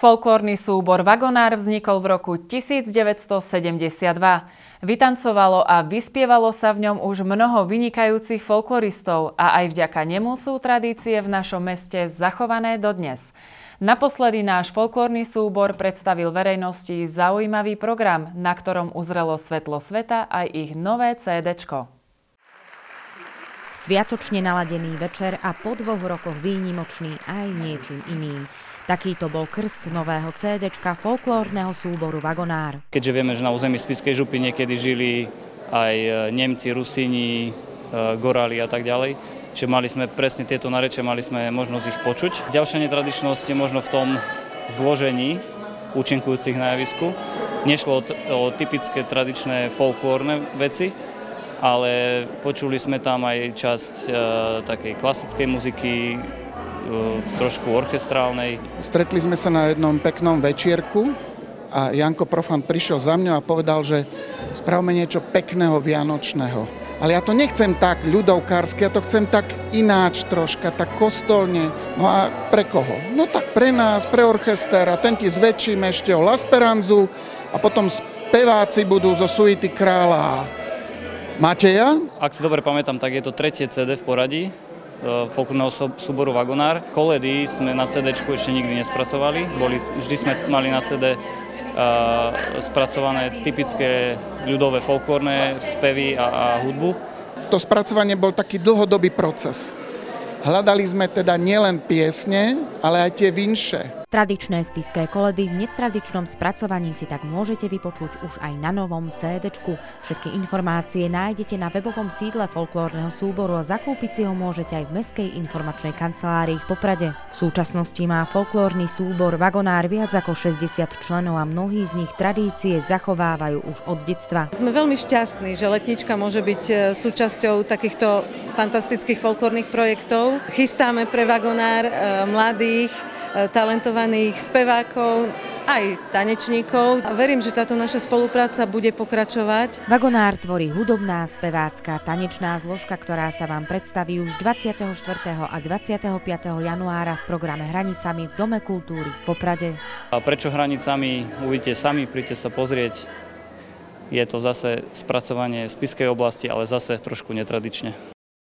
Folklórny súbor Vagonár vznikol v roku 1972. Vytancovalo a vyspievalo sa v ňom už mnoho vynikajúcich folkloristov a aj vďaka nemu sú tradície v našom meste zachované dodnes. Naposledy náš folklórny súbor predstavil verejnosti zaujímavý program, na ktorom uzrelo svetlo sveta aj ich nové CDčko. Sviatočne naladený večer a po dvoch rokoch výnimočný aj niečím iným. Takýto bol krst nového CD folklórneho súboru Vagonár. Keďže vieme, že na území Spiskej župy niekedy žili aj e, Nemci, Rusíni, e, Gorali a tak ďalej, čiže mali sme presne tieto nareče, mali sme možnosť ich počuť. Ďalšia netradičnosť je možno v tom zložení účinkujúcich na javisku. Nešlo o, typické tradičné folklórne veci, ale počuli sme tam aj časť e, takej klasickej muziky, E, trošku orchestrálnej. Stretli sme sa na jednom peknom večierku a Janko Profan prišiel za mňou a povedal, že spravme niečo pekného vianočného. Ale ja to nechcem tak ľudovkársky, ja to chcem tak ináč troška, tak kostolne. No a pre koho? No tak pre nás, pre orchester a ten ti zväčšíme ešte o Lasperanzu a potom speváci budú zo suity kráľa Mateja. Ak si dobre pamätám, tak je to tretie CD v poradí E, folklórneho súboru Vagonár. Koledy sme na CD ešte nikdy nespracovali. Boli, vždy sme mali na CD e, spracované typické ľudové folklórne spevy a, a hudbu. To spracovanie bol taký dlhodobý proces. Hľadali sme teda nielen piesne, ale aj tie vinše. Tradičné spiské koledy v netradičnom spracovaní si tak môžete vypočuť už aj na novom CD. Všetky informácie nájdete na webovom sídle folklórneho súboru a zakúpiť si ho môžete aj v Mestskej informačnej kancelárii v Poprade. V súčasnosti má folklórny súbor Vagonár viac ako 60 členov a mnohí z nich tradície zachovávajú už od detstva. Sme veľmi šťastní, že letnička môže byť e, súčasťou takýchto fantastických folklórnych projektov. Chystáme pre Vagonár e, mladých talentovaných spevákov, aj tanečníkov. A verím, že táto naša spolupráca bude pokračovať. Vagonár tvorí hudobná, spevácká, tanečná zložka, ktorá sa vám predstaví už 24. a 25. januára v programe Hranicami v Dome kultúry v Poprade. A prečo Hranicami? Uvidíte sami, príďte sa pozrieť. Je to zase spracovanie spiskej oblasti, ale zase trošku netradične.